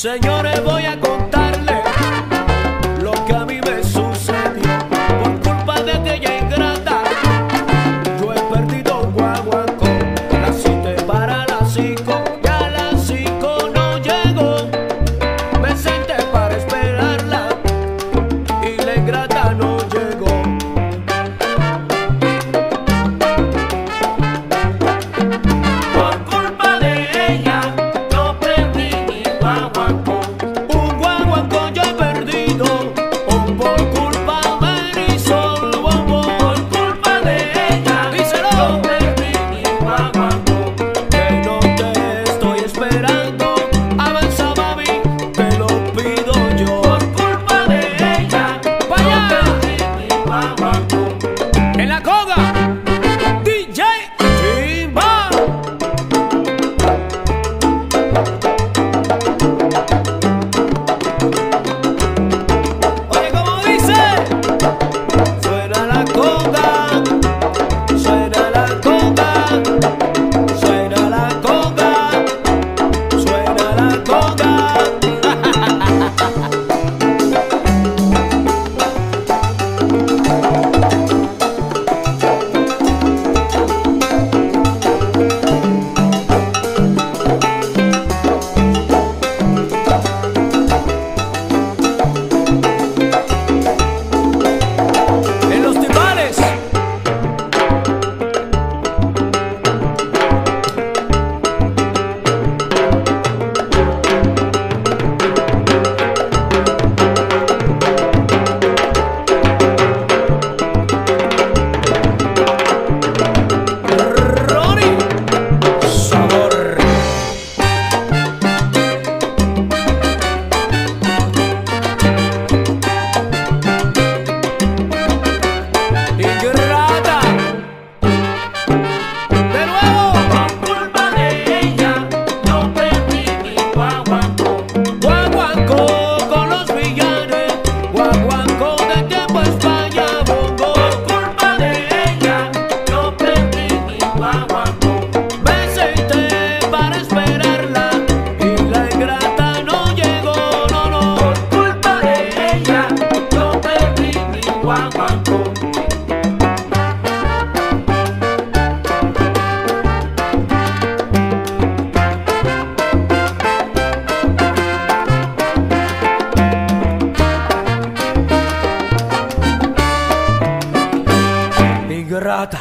Señores, voy a contarle Ingrata.